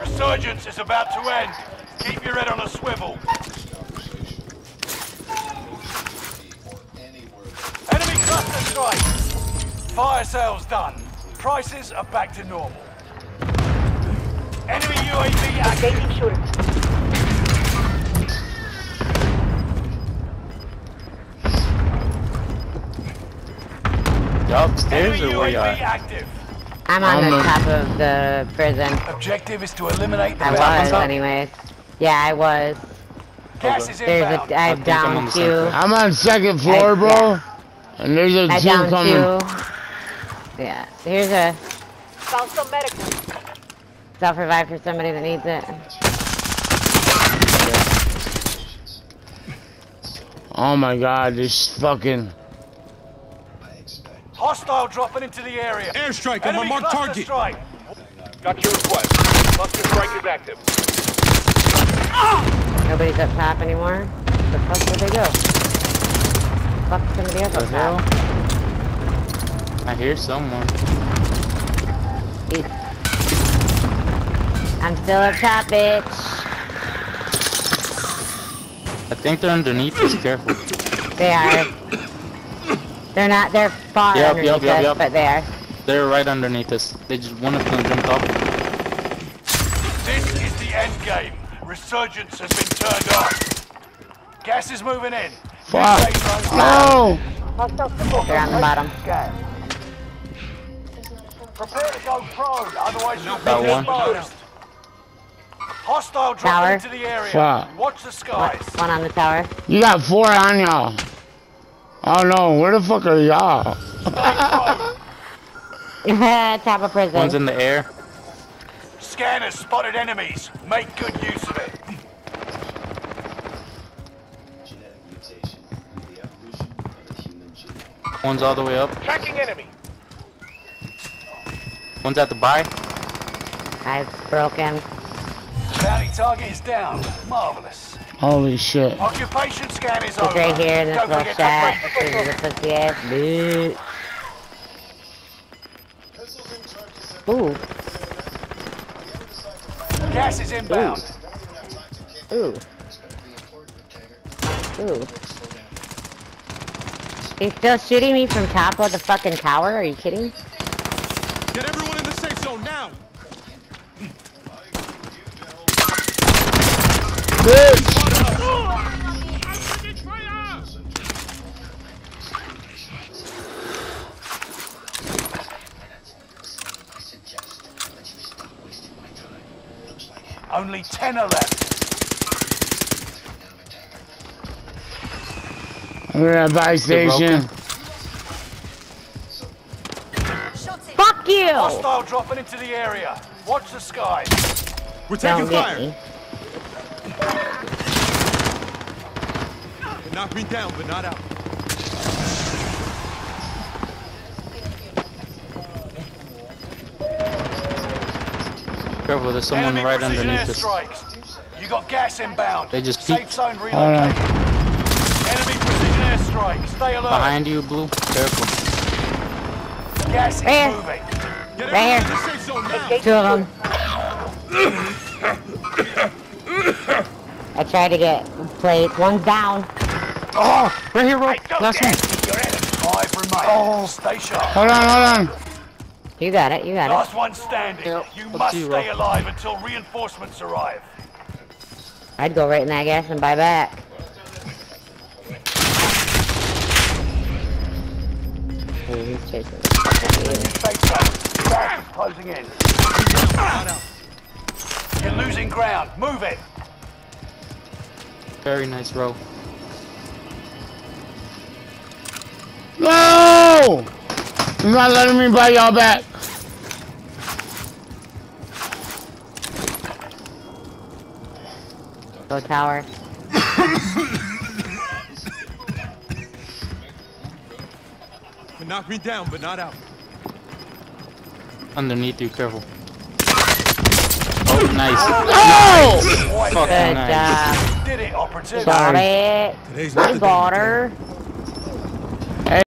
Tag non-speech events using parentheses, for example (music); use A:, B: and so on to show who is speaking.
A: Resurgence is about to end. Keep your head on a swivel. Enemy cluster strike. Fire sales done. Prices are back to normal. Enemy UAV active.
B: Engaging shooter.
C: Upstairs or where you
A: UAV
C: at?
A: active.
D: I'm on
C: I'm
D: the
C: a-
D: top of the prison.
A: Objective is to eliminate the
D: I
A: rebels.
D: was, anyways. Yeah, I was.
A: Gas is
D: There's
A: inbound.
D: a. I
C: think I'm on
D: down
C: the
D: two.
C: thing.
E: I'm on second floor,
D: I-
E: bro.
D: yeah.
E: And there's a
D: I
E: team coming.
D: two. Yeah. Here's a
B: Found some medical.
D: self revive for somebody that needs it.
E: Oh my god, this fucking.
A: Hostile dropping into the area.
F: Airstrike on my
A: Enemy
F: marked target.
A: strike.
G: Got your request. Cluster strike is active.
D: Nobody's up top anymore. The fuck where'd they go? Fuck somebody else
C: The
D: up
C: hell?
D: top.
C: I hear someone.
D: Eat. I'm still up top, bitch.
C: I think they're underneath us. Careful.
D: They are. They're not. They're far
C: Yep,
D: underneath
C: yep, yep,
D: us,
C: yep.
D: but they are.
C: They're right underneath us. They just one of them jumped off.
A: This is the end game. Resurgence has been turned off. Gas is moving in.
E: Fuck.
A: Safe
E: No!
D: They're on the bottom.
A: Gas. Prepare to go prone, otherwise you'll be
C: one.
A: exposed. Hostile dropping into the area.
E: Fuck.
A: Watch the
D: One,
A: skies.
D: one on the tower.
E: You got four on y'all. Oh no, where the fuck are y'all? (laughs)
D: top of prison.
C: One's in the air.
A: Scanners spotted enemies. Make good use of it.
C: One's all the way up.
G: Tracking enemy.
C: One's at the buy.
D: I've broken.
A: Bounty target is down. Marvelous.
E: Holy shit.
A: Occupation scan is
D: He's
A: over.
D: right here in this
A: Don't
D: little
A: forget
D: shack.
A: the
D: This is a pussy ass bitch. Ooh,
A: Gas is inbound.
D: Ooh. ooh. Ooh. He's still shooting me from top of the fucking tower? Are you kidding?
F: Get everyone in the safe zone now.
E: Bitch!
A: Only ten are left.
E: We're at buy station.
D: Fuck you!
A: Hostile dropping into the area. Watch the skies.
F: We're taking
D: Don't
F: fire.
D: me.
F: They knocked me down, but not out.
C: Careful, there's someone
A: Enemy
C: right underneath us.
A: airstrikes. You got gas inbound.
C: They just
A: Safe
C: peeked.
A: zone
E: Hold on.
A: Enemy precision airstrike. Stay alert.
C: Behind you, Blue. Careful.
A: Gas is
D: Where?
A: moving.
F: Get
D: Right
F: everyone
D: here.
F: the safe zone now.
B: Engaging
D: Two of them. I tried to get plates. One's down.
C: Oh, right here, bro.
A: Don't
C: Last one.
A: get your enemy. Five remain. Oh. Stay sharp.
E: Hold on, hold on.
D: You got it, you got it.
A: Last one standing.
C: Yep,
A: You
C: let's
A: must
C: see,
A: stay
C: Rob.
A: alive until reinforcements arrive.
D: I'd go right in that gas and buy back. Hey, he's chasing me.
A: Safe zone. Gas is closing in. You're losing ground. Move it.
C: Very nice row.
E: No! You're not letting me buy y'all back.
D: Go tower.
F: knock me down, but not out.
C: Underneath you, careful. Oh, nice.
E: Oh!
A: White
C: Fucking
D: Good
C: nice.
D: job.
A: Did it, operative.
D: Got it.
F: Today's not
D: We
F: the
D: got
F: day.
D: her.